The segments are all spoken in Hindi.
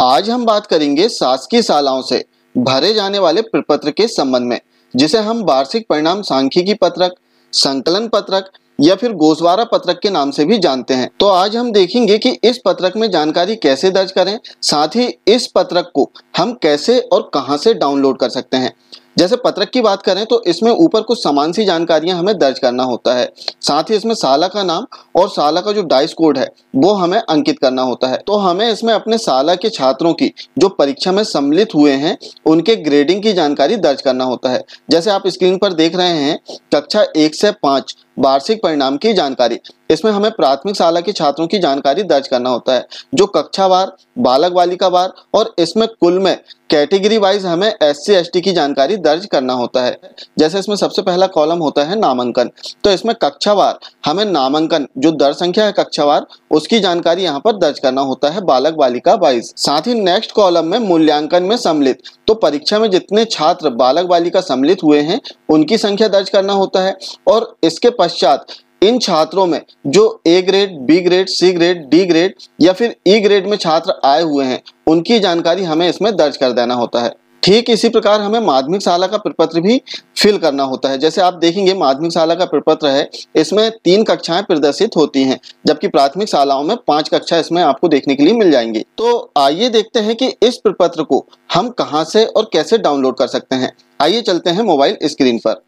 आज हम बात करेंगे शासकीय शालाओं से भरे जाने वाले प्रपत्र के संबंध में, जिसे हम वार्षिक परिणाम सांख्यिकी पत्रक, संकलन पत्रक या फिर गोसवारा पत्रक के नाम से भी जानते हैं। तो आज हम देखेंगे कि इस पत्रक में जानकारी कैसे दर्ज करें, साथ ही इस पत्रक को हम कैसे और कहाँ से डाउनलोड कर सकते हैं। जैसे पत्रक की बात करें तो इसमें ऊपर कुछ समान सी जानकारियाँ हमें दर्ज करना होता है। साथ ही इसमें साला का नाम और साला का जो डाइस कोड है, वो हमें अंकित करना होता है। तो हमें इसमें अपने साला के छात्रों की जो परीक्षा में सम्मिलित हुए हैं, उनके ग्रेडिंग की जानकारी दर्ज करना होता है। जैसे आप स्क्रीन पर देख रहे हैं, कक्षा एक से पाँच, वार्षिक परिणाम की जानकारी। इसमें हमें प्राथमिक शाला के छात्रों की जानकारी दर्ज करना होता है, जो कक्षावार, बालक बालिका वार और इसमें कुल में कैटेगरी वाइज हमें एस सी की जानकारी दर्ज करना होता है। जैसे इसमें सबसे पहला कॉलम होता है नामांकन। तो इसमें कक्षावार, हमें नामांकन, जो दर संख्या है कक्षावार, उसकी जानकारी यहाँ पर दर्ज करना होता है बालक बालिका वाइज। साथ ही नेक्स्ट कॉलम में मूल्यांकन में सम्मिलित। तो परीक्षा में जितने छात्र बालक बालिका सम्मिलित हुए हैं, उनकी संख्या दर्ज करना होता है और इसके पश्चात इन छात्रों में जो A grade B grade C grade D grade या फिर ई e ग्रेड में छात्र आए हुए हैं, उनकी जानकारी हमें इसमें दर्ज कर देना होता है। ठीक इसी प्रकार हमें माध्यमिक शाला का प्रपत्र भी फिल करना होता है। जैसे आप देखेंगे, माध्यमिक शाला का प्रपत्र है, इसमें तीन कक्षाएँ प्रदर्शित होती हैं, जबकि प्राथमिक शालाओं में पाँच कक्षा इसमें आपको देखने के लिए मिल जाएँगी। तो आइए देखते हैं कि इस प्रपत्र को हम कहाँ से और कैसे डाउनलोड कर सकते हैं। आइए चलते हैं मोबाइल स्क्रीन पर।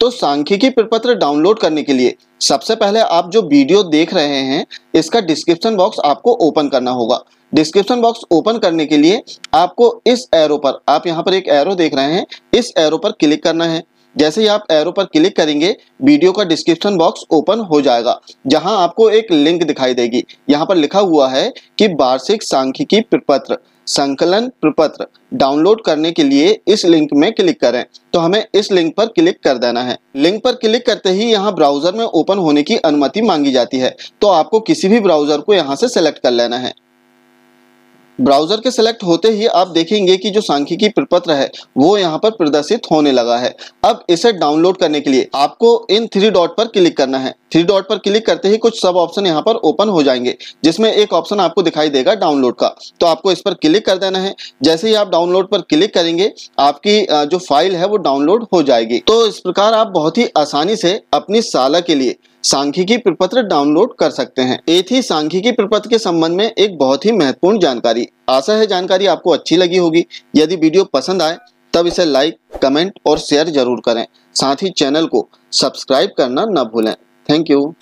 तो सांख्यिकी प्रपत्र डाउनलोड करने के लिए सबसे पहले आप जो वीडियो देख रहे हैं, इसका डिस्क्रिप्शन बॉक्स आपको ओपन करना होगा। डिस्क्रिप्शन बॉक्स ओपन करने के लिए आपको इस एरो पर, आप यहाँ पर एक एरो देख रहे हैं, इस एरो पर क्लिक करना है। जैसे ही आप एरो पर क्लिक करेंगे, वीडियो का डिस्क्रिप्शन बॉक्स ओपन हो जाएगा, जहाँ आपको एक लिंक दिखाई देगी। यहाँ पर लिखा हुआ है कि वार्षिक सांख्यिकी प्रपत्र। संकलन प्रपत्र डाउनलोड करने के लिए इस लिंक में क्लिक करें। तो हमें इस लिंक पर क्लिक कर देना है। लिंक पर क्लिक करते ही यहाँ ब्राउज़र में ओपन होने की अनुमति मांगी जाती है। तो आपको किसी भी ब्राउज़र को यहाँ से सेलेक्ट कर लेना है। ब्राउज़र के सिलेक्ट होते ही आप देखेंगे कि जो सांख्यिकी प्रपत्र है, वो यहाँ पर प्रदर्शित होने लगा है। अब इसे डाउनलोड करने के लिए आपको इन थ्री डॉट पर क्लिक करना है। थ्री डॉट पर क्लिक करते ही कुछ सब ऑप्शन यहाँ पर ओपन हो जाएँगे, जिसमें एक ऑप्शन आपको दिखाई देगा डाउनलोड का। तो आपको इस पर क्लिक कर देना है। जैसे ही आप डाउनलोड पर क्लिक करेंगे, आपकी जो फ़ाइल है वो डाउनलोड हो जाएगी। तो इस प्रकार आप बहुत ही आसानी से अपनी साला के लिए सांख्यिकी प्रपत्र डाउनलोड कर सकते हैं। ये थी सांख्यिकी प्रपत्र के संबंध में एक बहुत ही महत्वपूर्ण जानकारी। आशा है जानकारी आपको अच्छी लगी होगी। यदि वीडियो पसंद आए, तब इसे लाइक, कमेंट और शेयर ज़रूर करें। साथ ही चैनल को सब्सक्राइब करना न भूलें। Thank you.